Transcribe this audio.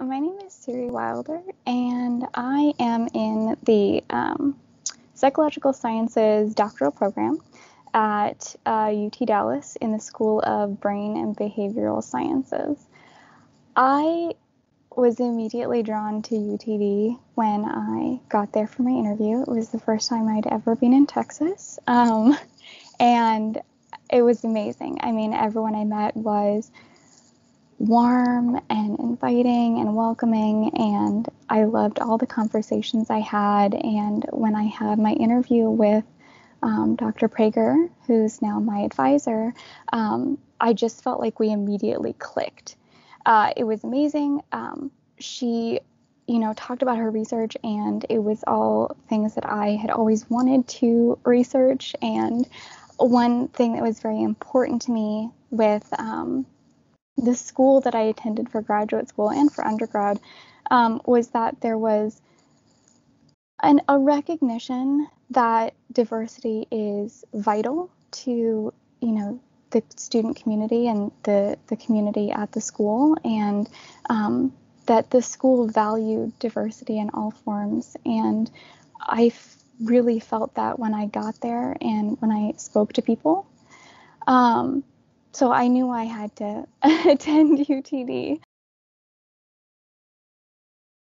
My name is Siri Wilder, and I am in the um, Psychological Sciences doctoral program at uh, UT Dallas in the School of Brain and Behavioral Sciences. I was immediately drawn to UTD when I got there for my interview. It was the first time I'd ever been in Texas, um, and it was amazing. I mean, everyone I met was warm and inviting and welcoming and I loved all the conversations I had and when I had my interview with um, Dr. Prager, who's now my advisor, um, I just felt like we immediately clicked. Uh, it was amazing. Um, she, you know, talked about her research, and it was all things that I had always wanted to research. And one thing that was very important to me with um, the school that I attended for graduate school and for undergrad um, was that there was an, a recognition that diversity is vital to you know the student community and the the community at the school and um, that the school valued diversity in all forms. And I f- really felt that when I got there and when I spoke to people. Um, so I knew I had to attend UTD.